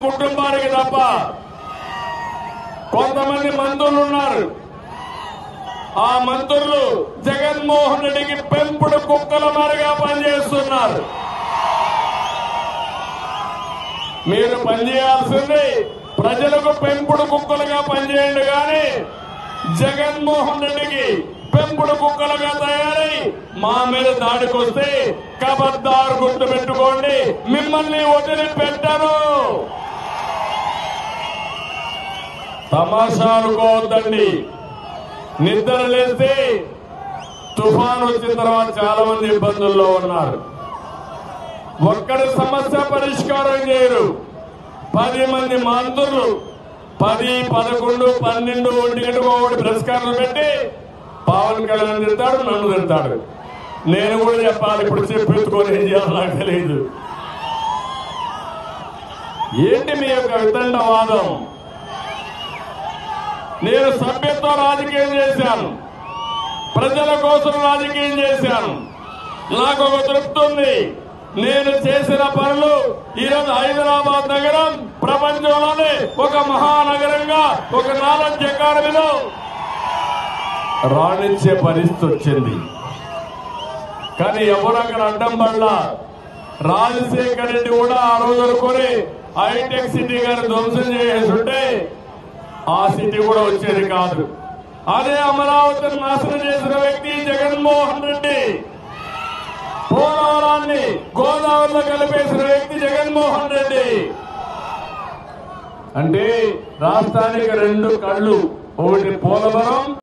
కుటుంబానికి తప్ప కొంతమంది మంత్రులు ఉన్నారు. ఆ మంత్రులు జగన్మోహన్ రెడ్డికి పెంపుడు కుక్కల మారిగా పనిచేస్తున్నారు. మీరు పనిచేయాల్సింది ప్రజలకు పెంపుడు కుక్కలుగా పనిచేయండి కానీ జగన్మోహన్ రెడ్డికి పెంపుడు కుక్కలుగా తయారై మా మీద దాడికొస్తే కబద్దారు గుర్తు పెట్టుకోండి మిమ్మల్ని వదిలిపెట్టరు తమాషా అనుకోవద్దండి నిద్ర లేస్తే తుఫాన్ వచ్చిన తర్వాత చాలా మంది ఇబ్బందుల్లో ఉన్నారు. ఒక్కడి సమస్య పరిష్కారం చేయరు. పది మంది మంత్రులు పది పదకొండు పన్నెండు ఒంటి గంటకు ఒకటి పురస్కారాలు పెట్టి పవన్ కళ్యాణ్ తిడతాడు నన్ను తిడతాడు. నేను కూడా చెప్పాలి ఇప్పుడు చెప్పెత్తుకొని ఏం చేయాలో నాకు తెలియదు ఏంటి మీ యొక్క వితండవాదం? నేను సభ్యత్వ రాజకీయం చేశాను. ప్రజల కోసం రాజకీయం చేశాను. నాకు ఒక తృప్తి ఉంది. నేను చేసిన పనులు ఈరోజు హైదరాబాద్ నగరం ప్రపంచంలోనే ఒక మహానగరంగా ఒక నాలెడ్జ్ అకాడమీలో రాణించే పరిస్థితి వచ్చింది. కానీ ఎవరు అక్కడ అడ్డం పడలా? రాజశేఖర్ రెడ్డి కూడా ఆ రోజు అనుకుని హైటెక్ సిటీ గారు ధ్వంసం చేసేస్తుంటే ఆ సిటీ కూడా వచ్చేది కాదు. అదే అమరావతిని నాశనం చేసిన వ్యక్తి జగన్మోహన్ రెడ్డి. పోలవరాన్ని గోదావరిలో కలిపేసిన వ్యక్తి జగన్మోహన్ రెడ్డి. అంటే రాష్ట్రానికి రెండు కళ్ళు ఒకటి పోలవరం